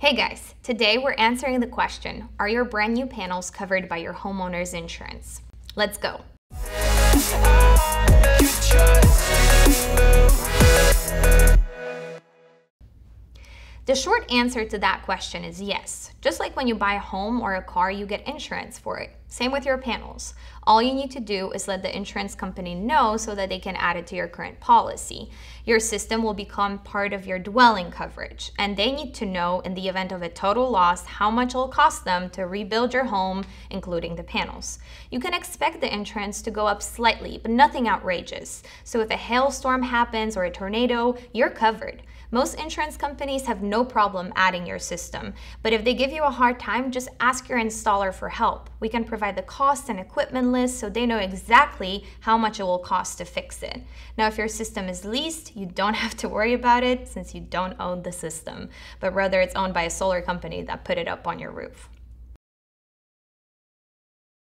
Hey guys, today we're answering the question Are your brand new panels covered by your homeowner's insurance? Let's go. The short answer to that question is yes. Just like when you buy a home or a car, you get insurance for it. Same with your panels. All you need to do is let the insurance company know so that they can add it to your current policy. Your system will become part of your dwelling coverage, and they need to know in the event of a total loss how much it will cost them to rebuild your home, including the panels. You can expect the insurance to go up slightly, but nothing outrageous. So if a hailstorm happens or a tornado, you're covered. Most insurance companies have no problem adding your system, but if they give you a hard time, just ask your installer for help. We can provide the cost and equipment list so they know exactly how much it will cost to fix it. Now, if your system is leased, you don't have to worry about it since you don't own the system, but rather it's owned by a solar company that put it up on your roof.